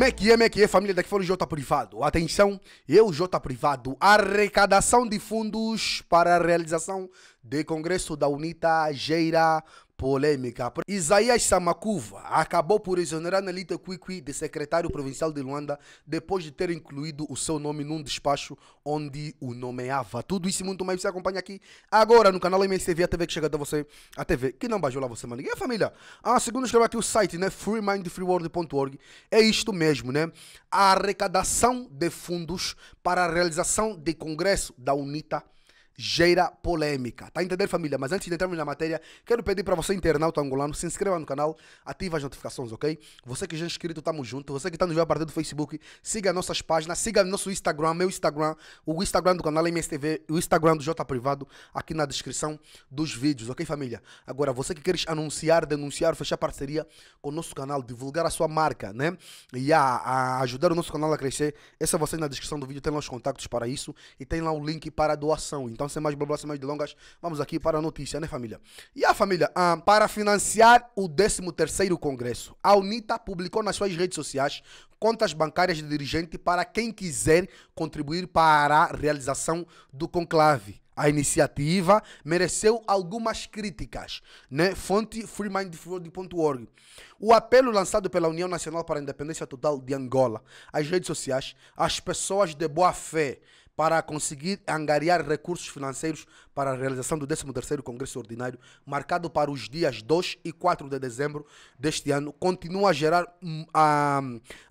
É que é, é é, família? Daqui fora o J Privado. Atenção, eu, J Privado. Arrecadação de fundos para a realização de Congresso da UNITA Geira polêmica. Isaías Samakuva acabou por exonerar Nelita Kwikwi de secretário provincial de Luanda depois de ter incluído o seu nome num despacho onde o nomeava. Tudo isso e muito mais você acompanha aqui agora no canal MSTV, a TV que chega até você, a TV que não baixou lá você, mano. E a família? Ah, segundo escreveu aqui o site, né, freemindfreeworld.org, é isto mesmo, né? A arrecadação de fundos para a realização de congresso da UNITA gera polêmica. Tá entendendo, família? Mas antes de entrarmos na matéria, quero pedir para você, internauta angolano, se inscreva no canal, ative as notificações, ok? Você que já é inscrito, tamo junto. Você que está nos vendo a partir do Facebook, siga nossas páginas, siga nosso Instagram, meu Instagram, o Instagram do canal MSTV, o Instagram do J Privado, aqui na descrição dos vídeos, ok, família? Agora, você que queres anunciar, denunciar, fechar parceria com o nosso canal, divulgar a sua marca, né? E a, a ajudar o nosso canal a crescer, essa é você na descrição do vídeo tem lá os contatos para isso e tem lá o link para a doação. Então, sem mais blá sem mais delongas, vamos aqui para a notícia, né, família? E a família, ah, para financiar o 13º Congresso, a UNITA publicou nas suas redes sociais contas bancárias de dirigente para quem quiser contribuir para a realização do conclave. A iniciativa mereceu algumas críticas, né? Fonte freemindfraud.org. O apelo lançado pela União Nacional para a Independência Total de Angola, as redes sociais, as pessoas de boa fé para conseguir angariar recursos financeiros para a realização do 13º Congresso Ordinário, marcado para os dias 2 e 4 de dezembro deste ano, continua a gerar hum,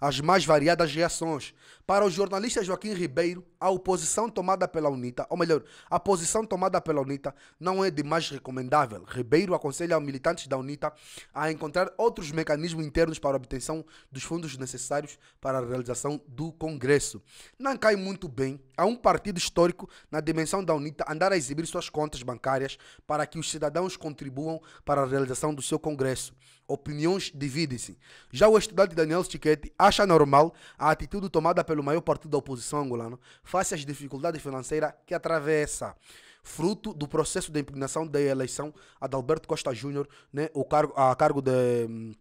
as mais variadas reações. Para o jornalista Joaquim Ribeiro, a oposição tomada pela UNITA, ou melhor, a posição tomada pela UNITA não é de mais recomendável. Ribeiro aconselha aos militantes da UNITA a encontrar outros mecanismos internos para a obtenção dos fundos necessários para a realização do Congresso. Não cai muito bem a um partido histórico na dimensão da UNITA andar a exibir suas contas bancárias para que os cidadãos contribuam para a realização do seu congresso. Opiniões dividem-se. Já o estudante Daniel Stichetti acha normal a atitude tomada pelo maior partido da oposição angolana face às dificuldades financeiras que atravessa fruto do processo de impugnação da eleição a Adalberto Costa Júnior, né, o cargo, a cargo de hum,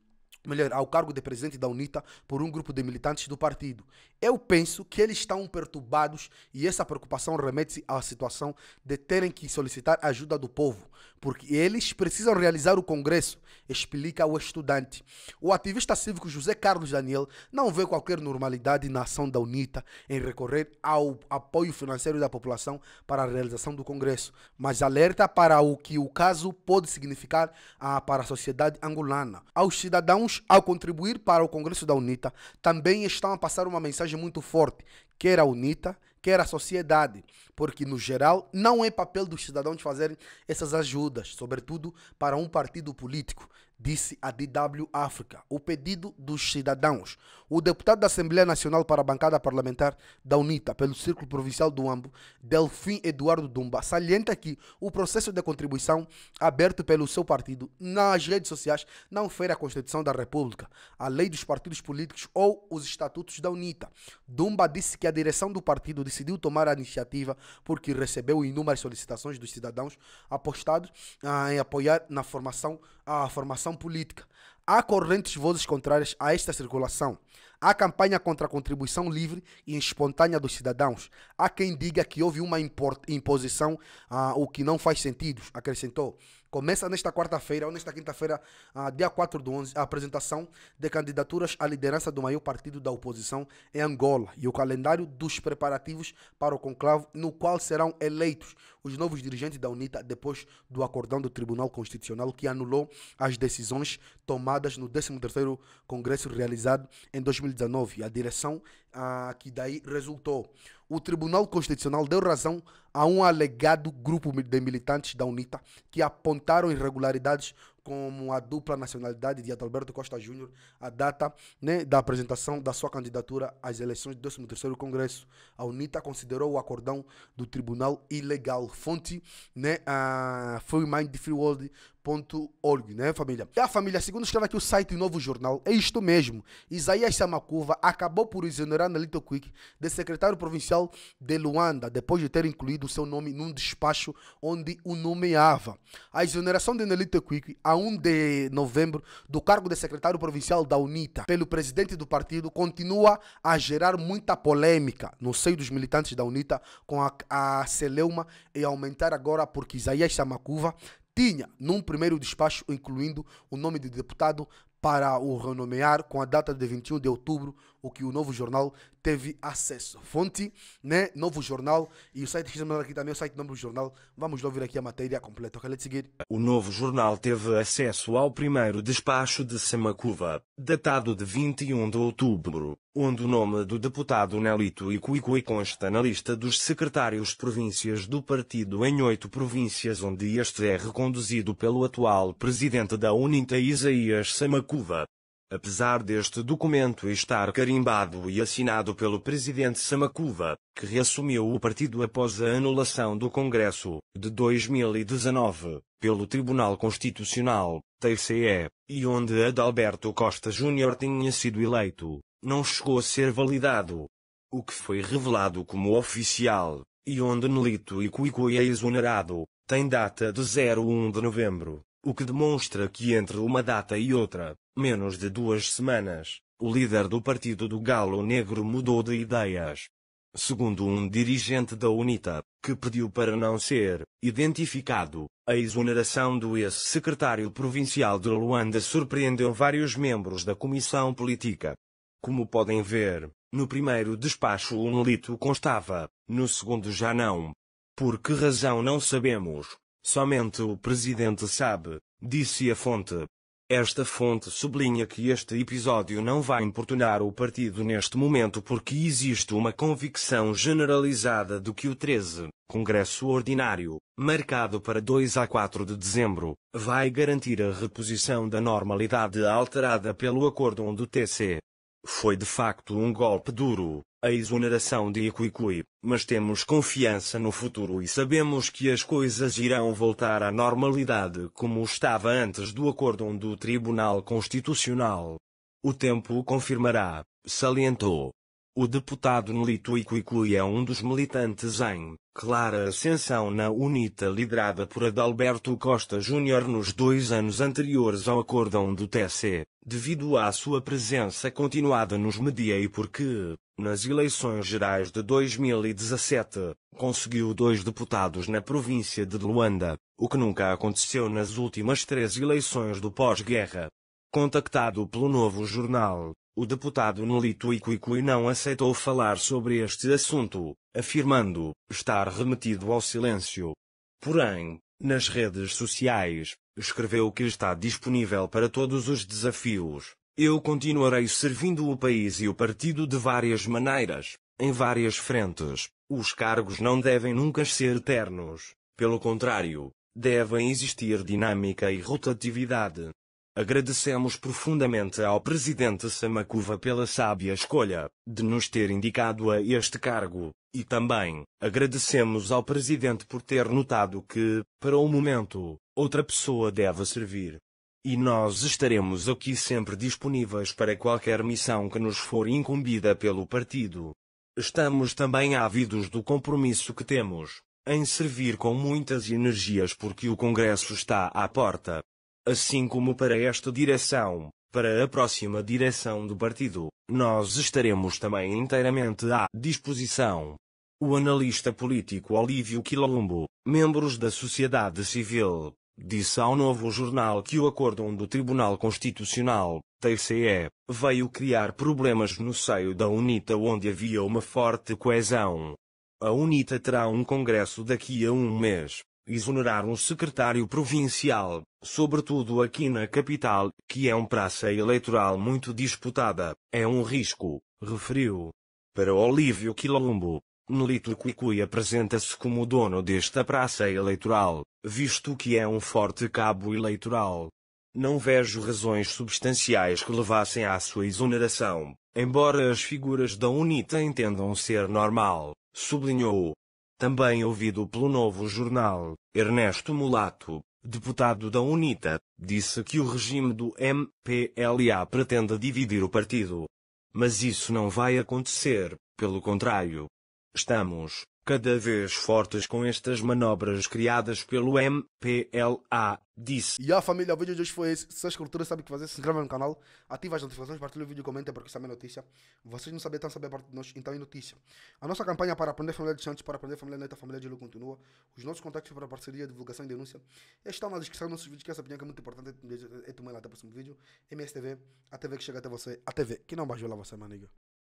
melhor, ao cargo de presidente da UNITA por um grupo de militantes do partido. Eu penso que eles estão perturbados e essa preocupação remete-se à situação de terem que solicitar ajuda do povo, porque eles precisam realizar o congresso, explica o estudante. O ativista cívico José Carlos Daniel não vê qualquer normalidade na ação da UNITA em recorrer ao apoio financeiro da população para a realização do congresso, mas alerta para o que o caso pode significar para a sociedade angolana. Aos cidadãos ao contribuir para o Congresso da UNITA, também estão a passar uma mensagem muito forte, quer a UNITA, quer a sociedade, porque no geral não é papel dos cidadãos fazerem essas ajudas, sobretudo para um partido político disse a DW África, o pedido dos cidadãos. O deputado da Assembleia Nacional para a bancada parlamentar da UNITA, pelo Círculo Provincial do Ambo, Delfim Eduardo Dumba, salienta que o processo de contribuição aberto pelo seu partido nas redes sociais não fere a Constituição da República, a lei dos partidos políticos ou os estatutos da UNITA. Dumba disse que a direção do partido decidiu tomar a iniciativa porque recebeu inúmeras solicitações dos cidadãos apostados ah, em apoiar na formação a formação política. Há correntes vozes contrárias a esta circulação. Há campanha contra a contribuição livre e espontânea dos cidadãos. Há quem diga que houve uma imposição, ah, o que não faz sentido, acrescentou. Começa nesta quarta-feira ou nesta quinta-feira, uh, dia 4 do 11, a apresentação de candidaturas à liderança do maior partido da oposição em Angola e o calendário dos preparativos para o conclave, no qual serão eleitos os novos dirigentes da UNITA depois do acordão do Tribunal Constitucional que anulou as decisões tomadas no 13º Congresso realizado em 2019. A direção uh, que daí resultou. O Tribunal Constitucional deu razão a um alegado grupo de militantes da UNITA que apontaram irregularidades como a dupla nacionalidade de Adalberto Costa Júnior, a data né, da apresentação da sua candidatura às eleições do 13º Congresso. A UNITA considerou o acordão do tribunal ilegal. Fonte, né, a Free Mind Free World org, né, família? E a família, segundo escreve aqui o site Novo Jornal, é isto mesmo. Isaías Samacuva acabou por exonerar Nelito Quick de secretário provincial de Luanda, depois de ter incluído o seu nome num despacho onde o nomeava. A exoneração de Nelito Quick, a 1 de novembro do cargo de secretário provincial da UNITA pelo presidente do partido continua a gerar muita polêmica no seio dos militantes da UNITA com a, a celeuma e aumentar agora porque Isaías Samacuva tinha num primeiro despacho incluindo o nome de deputado para o renomear com a data de 21 de outubro, o que o Novo Jornal teve acesso. Fonte, né? Novo Jornal e o site que estamos aqui também, o site Novo Jornal. Vamos ouvir aqui a matéria completa. Ok, let's seguir. O Novo Jornal teve acesso ao primeiro despacho de Samacuva, datado de 21 de outubro, onde o nome do deputado Nelito Icuicui consta na lista dos secretários províncias do partido em oito províncias onde este é reconduzido pelo atual presidente da UNITA Isaías Samacuva. Apesar deste documento estar carimbado e assinado pelo presidente Samacuva, que reassumiu o partido após a anulação do Congresso, de 2019, pelo Tribunal Constitucional, TCE, e onde Adalberto Costa Júnior tinha sido eleito, não chegou a ser validado. O que foi revelado como oficial, e onde Nelito e Cuicui é exonerado, tem data de 01 de novembro, o que demonstra que entre uma data e outra, menos de duas semanas, o líder do Partido do Galo Negro mudou de ideias. Segundo um dirigente da UNITA, que pediu para não ser identificado, a exoneração do ex-secretário provincial de Luanda surpreendeu vários membros da comissão política. Como podem ver, no primeiro despacho o Nelito constava, no segundo já não. Por que razão não sabemos, Somente o presidente sabe, disse a fonte. Esta fonte sublinha que este episódio não vai importunar o partido neste momento porque existe uma convicção generalizada de que o 13, Congresso Ordinário, marcado para 2 a 4 de dezembro, vai garantir a reposição da normalidade alterada pelo acordo do TC. Foi de facto um golpe duro, a exoneração de Iquiqui, mas temos confiança no futuro e sabemos que as coisas irão voltar à normalidade como estava antes do acordo do Tribunal Constitucional. O tempo o confirmará, salientou. O deputado Nelito Iquiqui é um dos militantes em clara ascensão na UNITA liderada por Adalberto Costa Júnior nos dois anos anteriores ao acórdão do TC, devido à sua presença continuada nos media e porque, nas eleições gerais de 2017, conseguiu dois deputados na província de Luanda, o que nunca aconteceu nas últimas três eleições do pós-guerra. Contactado pelo novo jornal, o deputado Nolito Iquiqui não aceitou falar sobre este assunto, afirmando estar remetido ao silêncio. Porém, nas redes sociais, escreveu que está disponível para todos os desafios. Eu continuarei servindo o país e o partido de várias maneiras, em várias frentes. Os cargos não devem nunca ser eternos. Pelo contrário, devem existir dinâmica e rotatividade. Agradecemos profundamente ao presidente Samacuva pela sábia escolha de nos ter indicado a este cargo, e também agradecemos ao presidente por ter notado que, para o momento, outra pessoa deve servir. E nós estaremos aqui sempre disponíveis para qualquer missão que nos for incumbida pelo partido. Estamos também ávidos do compromisso que temos em servir com muitas energias porque o Congresso está à porta assim como para esta direção, para a próxima direção do partido, nós estaremos também inteiramente à disposição. O analista político Olívio Quilombo, membros da sociedade civil, disse ao novo jornal que o acórdão do Tribunal Constitucional, TCE, veio criar problemas no seio da UNITA onde havia uma forte coesão. A UNITA terá um congresso daqui a um mês, exonerar um secretário provincial, sobretudo aqui na capital, que é uma praça eleitoral muito disputada, é um risco, referiu. Para Olívio Quilombo, Nelito Cuicui apresenta-se como dono desta praça eleitoral, visto que é um forte cabo eleitoral. Não vejo razões substanciais que levassem à sua exoneração, embora as figuras da UNITA entendam ser normal, sublinhou. Também ouvido pelo novo jornal, Ernesto Mulato, deputado da UNITA, disse que o regime do MPLA pretende dividir o partido. Mas isso não vai acontecer, pelo contrário. Estamos, cada vez fortes com estas manobras criadas pelo MPLA, disse. E a família, o vídeo de hoje foi esse. Se as culturas sabem o que fazer, se inscreva no canal, ative as notificações, partilhe o vídeo, comenta porque isso é notícia. Vocês não sabem, estão a parte de nós, então é notícia. A nossa campanha para aprender família de Santos, para aprender família neta, família de Lu continua. Os nossos contatos para parceria, divulgação e denúncia estão na descrição dos nossos vídeos, que essa opinião que é muito importante. É tomar lá até o próximo vídeo. MSTV, a TV que chega até você, a TV que não bajula você, maniga.